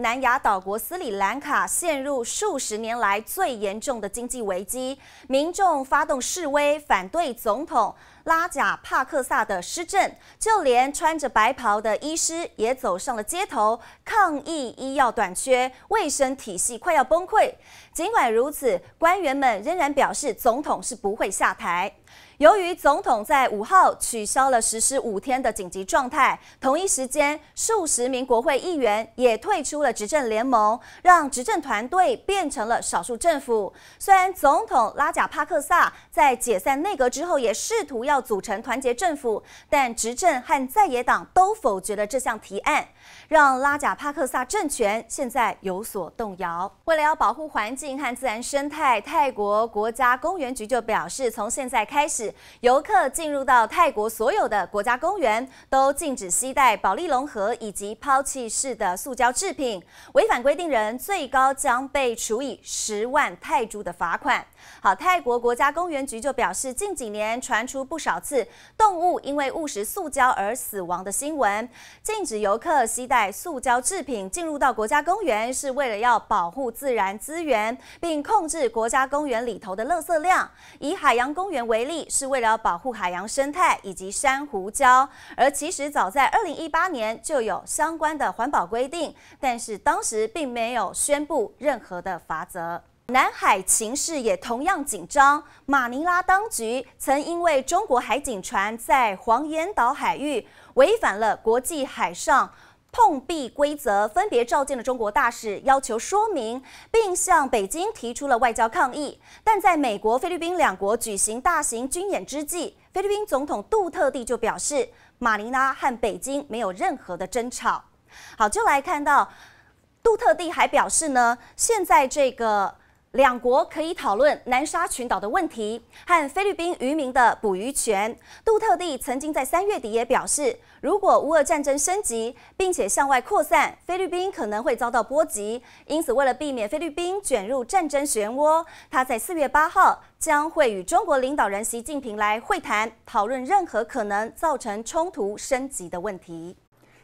南亚岛国斯里兰卡陷入数十年来最严重的经济危机，民众发动示威反对总统。拉贾帕克萨的施政，就连穿着白袍的医师也走上了街头抗议医药短缺、卫生体系快要崩溃。尽管如此，官员们仍然表示总统是不会下台。由于总统在五号取消了实施五天的紧急状态，同一时间，数十名国会议员也退出了执政联盟，让执政团队变成了少数政府。虽然总统拉贾帕克萨在解散内阁之后也试图要组成团结政府，但执政和在野党都否决了这项提案，让拉贾帕克萨政权现在有所动摇。为了要保护环境和自然生态，泰国国家公园局就表示，从现在开始。游客进入到泰国所有的国家公园都禁止携带保利龙盒以及抛弃式的塑胶制品，违反规定人最高将被处以十万泰铢的罚款。好，泰国国家公园局就表示，近几年传出不少次动物因为误食塑胶而死亡的新闻，禁止游客携带塑胶制品进入到国家公园，是为了要保护自然资源，并控制国家公园里头的垃圾量。以海洋公园为例。是为了保护海洋生态以及珊瑚礁，而其实早在二零一八年就有相关的环保规定，但是当时并没有宣布任何的法则。南海情势也同样紧张，马尼拉当局曾因为中国海警船在黄岩岛海域违反了国际海上。碰壁规则分别召见了中国大使，要求说明，并向北京提出了外交抗议。但在美国、菲律宾两国举行大型军演之际，菲律宾总统杜特地就表示，马尼拉和北京没有任何的争吵。好，就来看到杜特地还表示呢，现在这个。两国可以讨论南沙群岛的问题和菲律宾渔民的捕鱼权。杜特地曾经在三月底也表示，如果乌俄战争升级并且向外扩散，菲律宾可能会遭到波及。因此，为了避免菲律宾卷入战争漩涡，他在四月八号将会与中国领导人习近平来会谈，讨论任何可能造成冲突升级的问题。